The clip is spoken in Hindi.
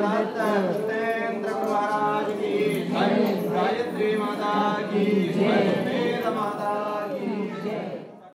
दत्त सत्येंद्र महाराज की जय।